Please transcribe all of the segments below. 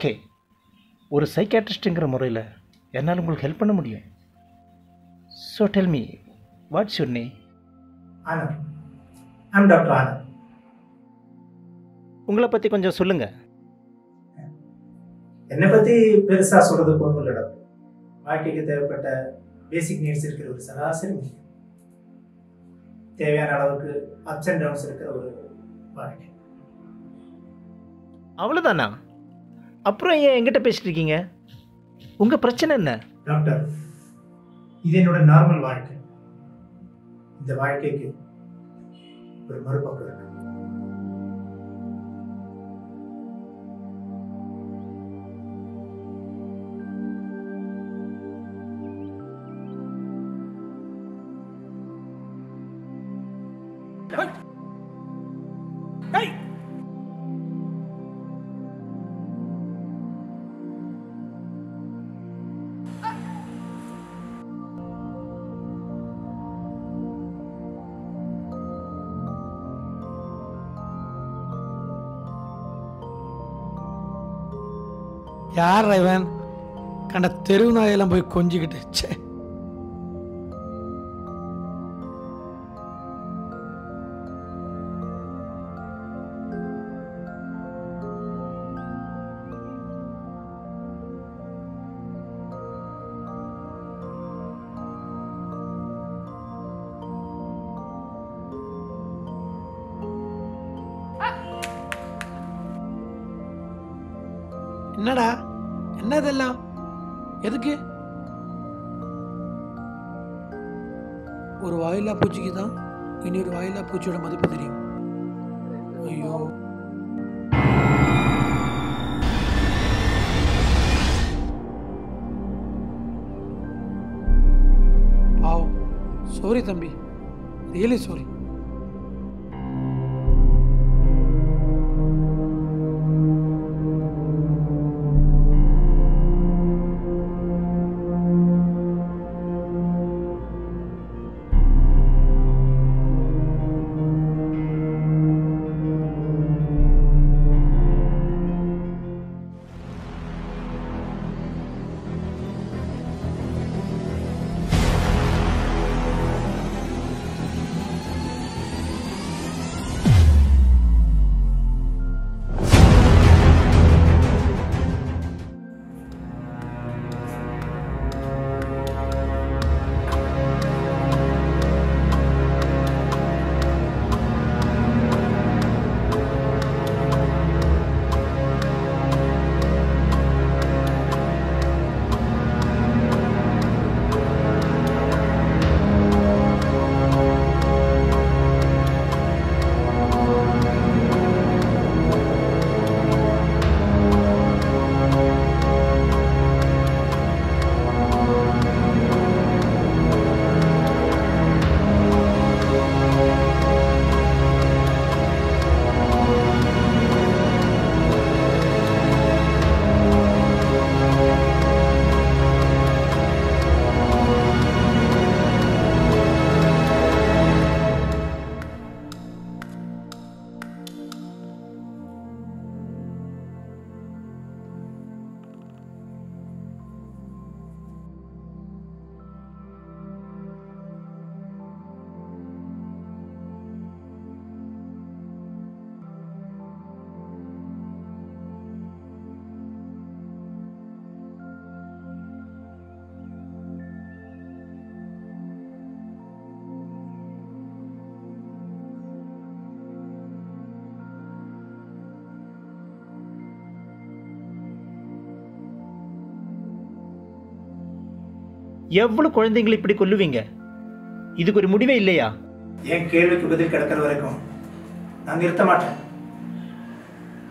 Okay. ஒரு சைக்காட்ரிஸ்ட்டுங்கிற முறையில் என்னால் உங்களுக்கு ஹெல்ப் பண்ண முடியும். So tell me what's your name Anand I'm doctor Anand உங்களை பற்றி கொஞ்சம் சொல்லுங்கள் என்னை பற்றி பெருசாக சொல்கிறதுக்கு ஒன்றும் இல்லை டாக்டர் வாழ்க்கைக்கு தேவைப்பட்ட பேசிக் நீட்ஸ் இருக்கிற ஒரு சராசரி மனிதன். தேவையான அளவுக்கு அப்ஸ் அண்ட் டவுன்ஸ் இருக்கிற ஒரு வாழ்க்கை. அவ்வளோதானா அப்புறம் ஏன் என்கிட்ட பேசிட்டு இருக்கீங்க? உங்கள் பிரச்சனை என்ன? டாக்டர் இது என்னோட நார்மல் வாழ்க்கை. இந்த வாழ்க்கைக்கு ஒரு மறுபக்கம் இருக்கு. யார் இவன்? கண்ட தெருவு நாயெல்லாம் போய் கொஞ்சிக்கிட்டு ச்சே. அதெல்லாம் எதுக்கு? ஒரு வாயிலா பூச்சிக்கு தான் இனி ஒரு வாயிலா பூச்சியோட மதிப்பு தெரியும். ஐயோ. பாவம். சாரி தம்பி. ரியலி சாரி எவ்வளோ குழந்தைங்களை இப்படி கொல்லுவீங்க? இதுக்கு ஒரு முடிவே இல்லையா? என் கேள்விக்கு பதில் கிடைக்கிற வரைக்கும் நான் நிறுத்த மாட்டேன்.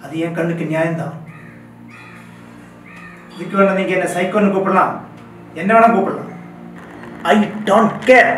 அது என் கண்ணுக்கு நியாயம்தான். இதுக்கு வேணா நீங்க என்ன சைக்கோன்னு கூப்பிடலாம். என்ன வேணா கூப்பிடலாம். I don't care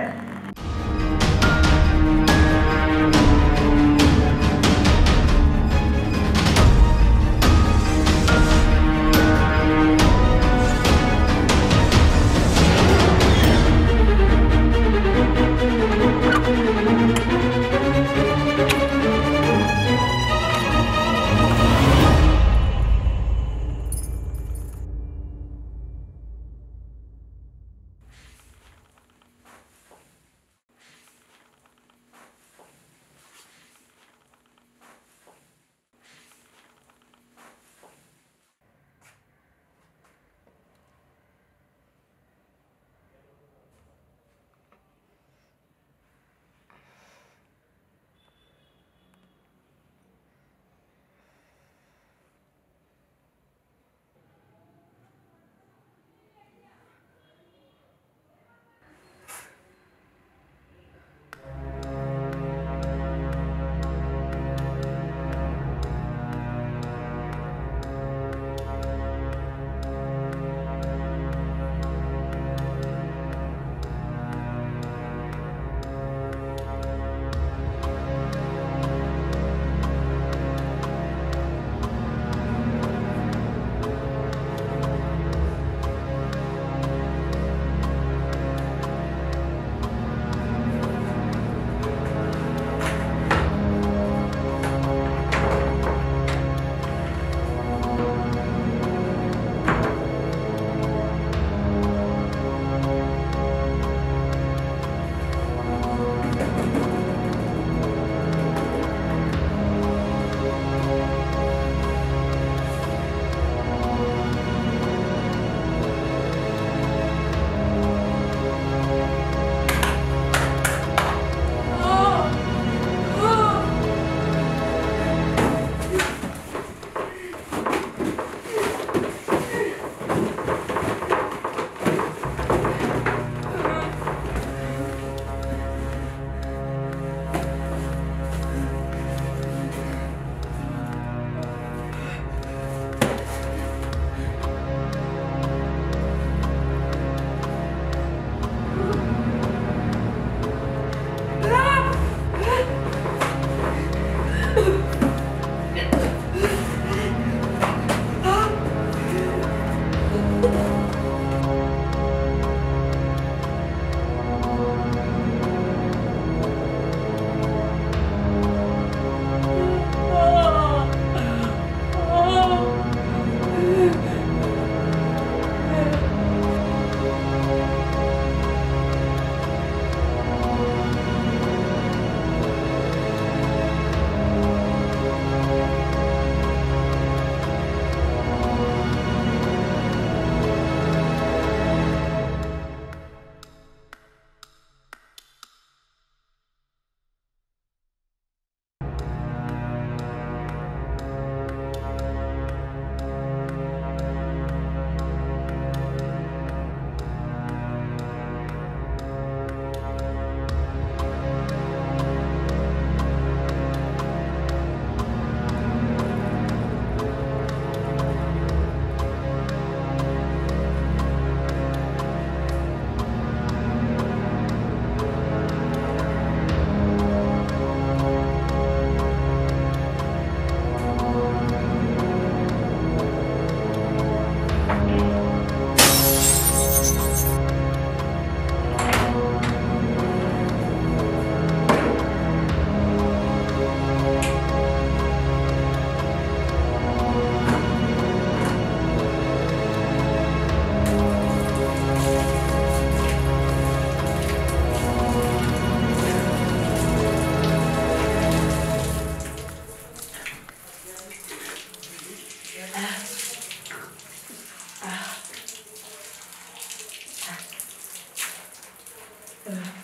Yeah.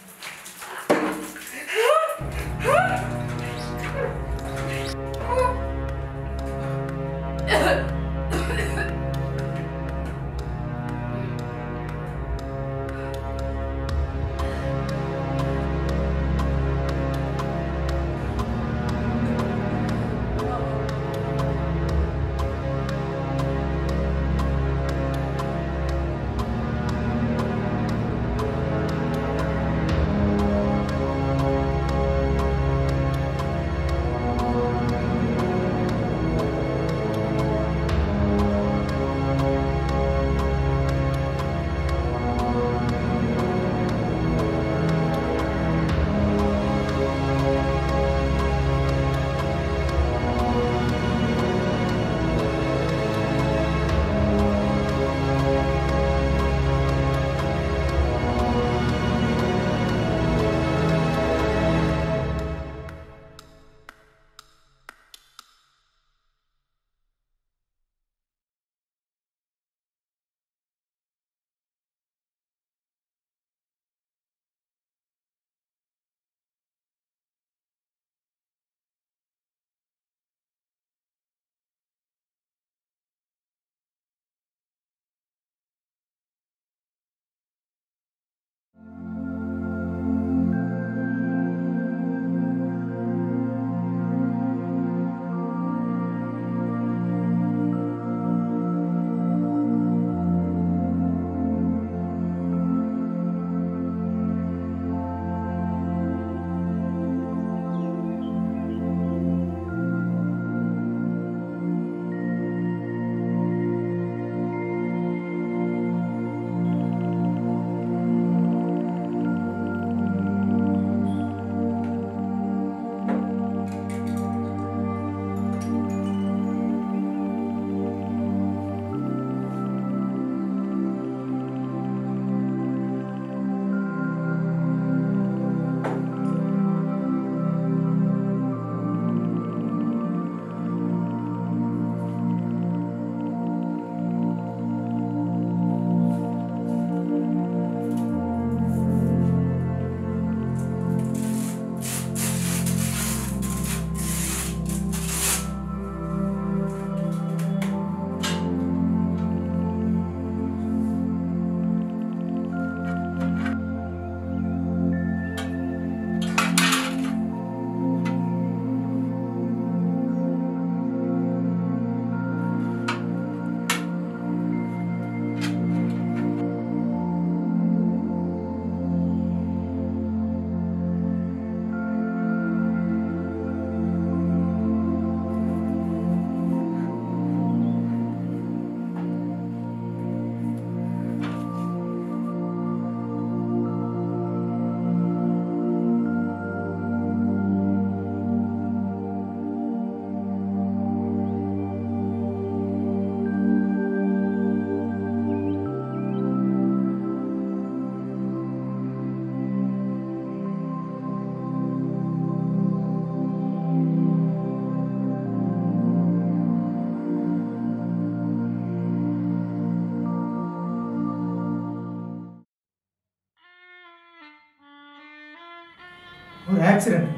ஒரு ஆக்சிடென்ட்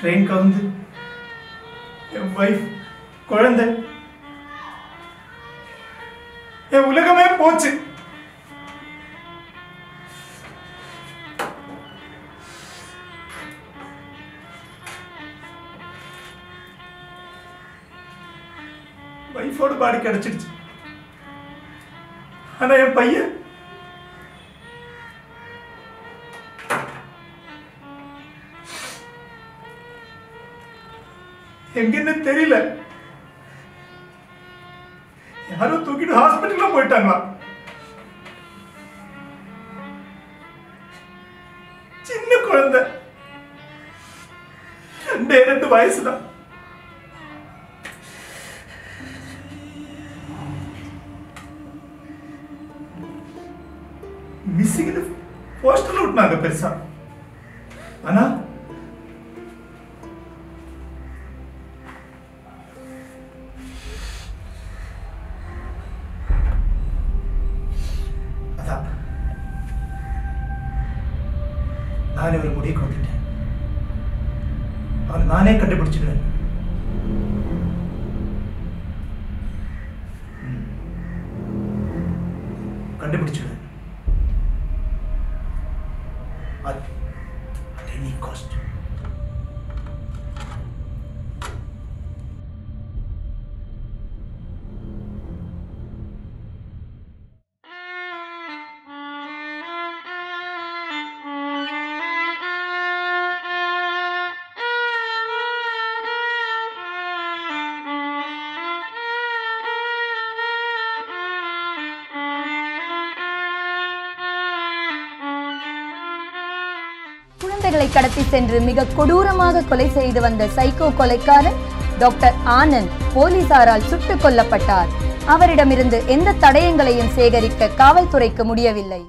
ட்ரெயின் கவுந்து என் வைஃப் குழந்தை. என் உலகமே போச்சு. வைஃபோட பாடி கிடச்சிடுச்சு. ஆனால் என் பையன் எங்கன்னு தெரியல. யாரோ தூக்கிட்டு ஹாஸ்பிட்டல்ல போயிட்டாங்களா? சின்ன குழந்தை. ரெண்டே ரெண்டு வயசுதான். மிஸ்ஸிங்னு போஸ்டர்ல விட்டுனாங்க பெருசா. ஆனா కనిపించినవి குழந்தைகளை கடத்தி சென்று மிக கொடூரமாக கொலை செய்து வந்த சைக்கோ கொலைக்காரன் டாக்டர் ஆனந்த் போலீசாரால் சுட்டுக் கொல்லப்பட்டார். அவரிடமிருந்து எந்த தடயங்களையும் சேகரிக்க காவல்துறைக்கு முடியவில்லை.